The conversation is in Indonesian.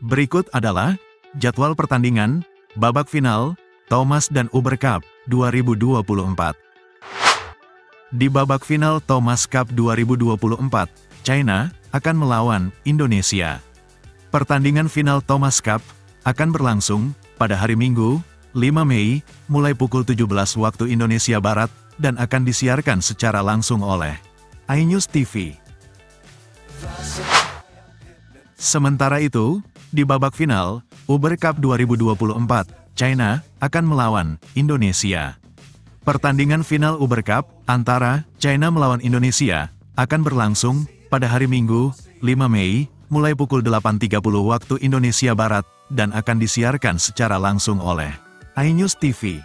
Berikut adalah jadwal pertandingan babak final Thomas dan Uber Cup 2024. Di babak final Thomas Cup 2024, China akan melawan Indonesia. Pertandingan final Thomas Cup akan berlangsung pada hari Minggu, 5 Mei, mulai pukul 17 waktu Indonesia Barat, dan akan disiarkan secara langsung oleh iNews TV. Sementara itu, di babak final, Uber Cup 2024, China akan melawan Indonesia. Pertandingan final Uber Cup antara China melawan Indonesia akan berlangsung pada hari Minggu, 5 Mei, mulai pukul 8.30 waktu Indonesia Barat, dan akan disiarkan secara langsung oleh iNews TV.